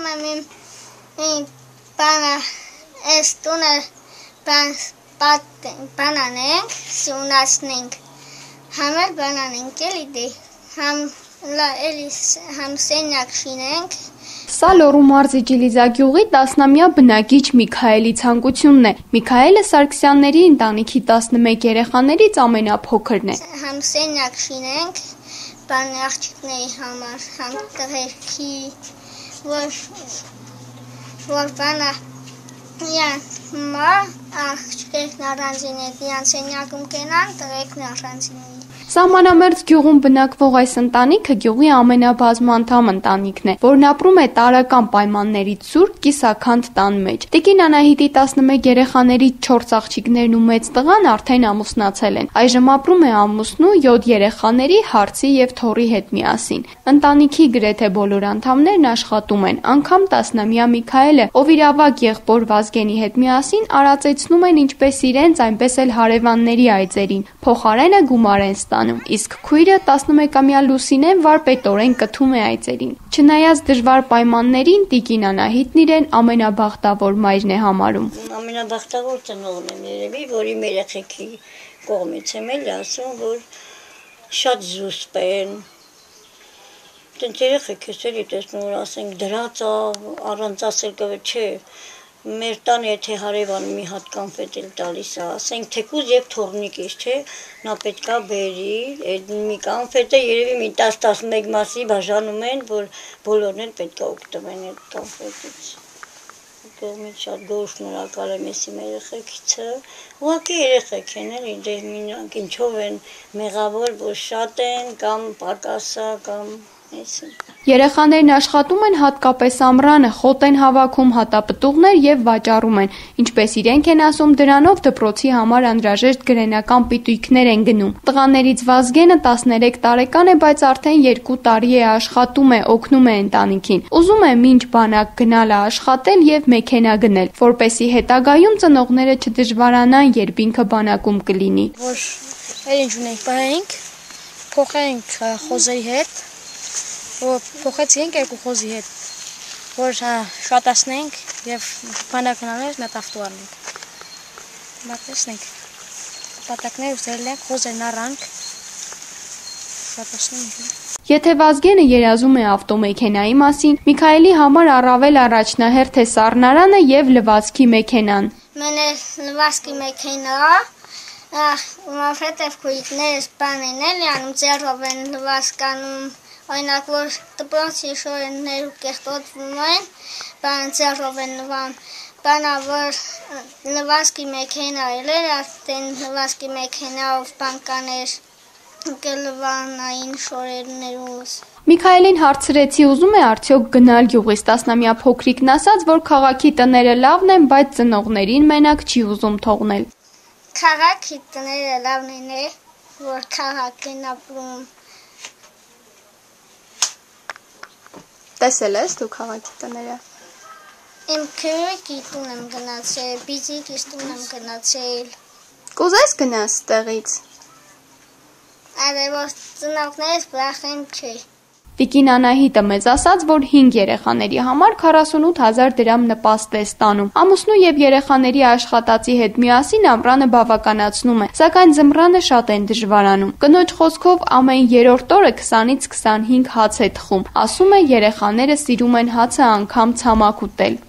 ասում եմ իմ իմ բանը այս տունը բան բանանենք, սյունացնենք։ Համել բանանենք էլի դե համ լա էլի համ սենյակ շինենք Սա Լոռու մարզի Ջիլիզագյուղի 10-ամյա բնակիչ Միքայելի ցանկությունն է։ Միքայելը Սարգսյանների ընտանիքի 11 երեխաներից ամենափոքրն է։ Համ սենյակ շինենք, բան աղջիկների համար, համ տղերքի, որ որ բանը Իա, մա աղջիկներն առանձին է, դիան սենյակում կենան, տղերքն առանձին է։ Սահմանամերձ գյուղում բնակվող այս ընտանիքը գյուղի ամենաբազմանդամ ընտանիքն է, որն ապրում է տարական պայմաններից զուրկ կիսաքանդ տան մեջ։ Տիկին Անահիտի 11 երեխաներից 4 աղջիկներն ու մեծ տղան արդեն ամուսնացել են։ Այժմ ապրում է ամուսնու 7 երեխաների, հարցի եւ թորի հետ միասին։ Ընտանիքի գրեթե բոլոր անդամներն աշխատում են, անգամ 10-ամյա Միքայելը, ով իր ավագ եղբոր Վազգենի հետ միասին արածեցնում են ինչպես իրենց, այնպես էլ հարևանների այծերին։ Փոխարենը գումար են ստանում ստանում, իսկ քույրը 11-ամյա Լուսինեն վարպետորեն կթում է այծերին։ Չնայած դժվար պայմաններին Տիկին Անահիտն իրեն ամենաբախտավոր մայրն է համարում։ Ամենաբախտավոր ծնողն եմ երևի, որի մեր երեխեքի կողմից եմ էլ ասում, որ շատ զուսպ են, Տենց երեխեք ես էլի տեսնում, որ ասենք դրած առանց ասել կվե չէ, մեր տան եթե հարևան մի հատ կոնֆետ էլ տալիս է, ասենք թեկուզ եւ թորնիկից, չէ, նա պետքա բերի, այդ մի կոնֆետը երևի մի 10-11 մասի բաժանում են, որ բոլորն էլ պետքա օգտվեն այդ կոնֆետից կողմից շատ գոհ շնորհակալ եմ ես իմ երեխեքիցը։ Ուղղակի երեխեք են էլի, դե մինակ ինչով են մեղավոր, որ շատ են կամ պակասա կամ Երեխաներն աշխատում են հատկապես ամռանը, խոտ են հավաքում, հատապտուղներ եւ վաճառում են։ Ինչպես իրենք են ասում, դրանով դպրոցի համար անհրաժեշտ գրենական պիտույքներ են գնում։ Տղաներից Վազգենը 13 տարեկան է, բայց արդեն 2 տարի է աշխատում է, օգնում է ընտանիքին։ Ուզում է ինչ բանակ գնալ աշխատել եւ մեքենա գնել, որպեսի հետագայում ծնողները չդժվարանան, երբ ինքը բանակում կլինի։ Որ էլ ինչ ունենք, բայենք, փոխենք խոզերի հետ որ փոխեցինք երկու խոզի հետ, որ շատացնենք եւ բանակնալով մետ ավտո առնենք։ Մատեսնենք։ Պատակներ ուսել ենք, խոզերն առանք։ Շատացնենք։ Եթե Վազգենը երազում է ավտոմեքենայի մասին, Միքայելի համար առավել առաջնահերթ է սառնարանը եւ լվացքի մեքենան։ Մենե լվացքի մեքենա, ահ, որովհետեւ քույրներս բան են էլի անում, ձեռով են լվացկանում Օրինակ, որ դպրոցի շորերներ ու կեղտոտվում են, բան ձեռով են նվան, բանա, որ նվասկի մեքենա էլ էր, արդեն նվասկի մեքենայով բանկաներ կլվանային շորերներուս։ Միքայելին հարցրեցի, ուզում է արդյոք գնալ գյուղից 10-ամյա փոքրիկն ասաց, որ քաղաքի տները լավն են, բայց ծնողներին մենակ չի ուզում թողնել։ Քաղաքի տները լավն են, որ քաղաքն ապրում Տեսել ես դու քաղաքի տները։ Իմ քրոջի տուն եմ գնացել, բիզիկի տուն եմ գնացել։ Կուզես գնաս տեղից։ Այո, որ ծնողներս բախեմ չի։ Տիկին Անահիտը մեզ ասաց, որ 5 երեխաների համար 48000 դրամ նպաստ է ստանում։ Ամուսնու եւ երեխաների աշխատածի հետ միասին ամռանը բավականացնում է, սակայն ձմռանը շատ են դժվարանում։ Կնոջ խոսքով ամեն երրորդ օրը 20-ից 25 հաց է թխում։ Ասում է երեխաները սիրում են հացը անգամ ցամաք ուտել։